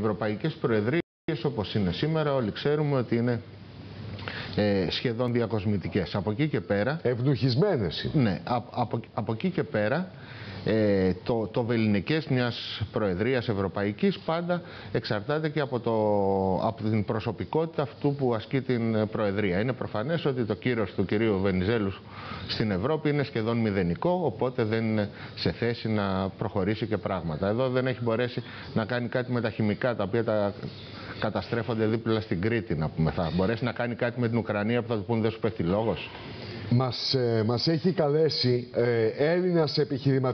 ευρωπαϊκές προεδρίες όπως είναι σήμερα όλοι ξέρουμε ότι είναι ε, σχεδόν διακοσμητικές. Από εκεί και πέρα... Ευνουχισμένες. Ναι, από, από εκεί και πέρα ε, το, το βεληνικές μιας προεδρίας ευρωπαϊκής πάντα εξαρτάται και από, το, από την προσωπικότητα αυτού που ασκεί την προεδρία. Είναι προφανές ότι το κύρος του κυρίου Βενιζέλου στην Ευρώπη είναι σχεδόν μηδενικό, οπότε δεν είναι σε θέση να προχωρήσει και πράγματα. Εδώ δεν έχει μπορέσει να κάνει κάτι με τα χημικά, τα οποία τα καταστρέφονται δίπλα στην Κρήτη, να πούμε. Θα μπορέσει να κάνει κάτι με την Ουκρανία που θα του πούνε δεν σου πέφτει λόγος. Μας, ε, μας έχει καλέσει ε, Έλληνας επιχειρηματίας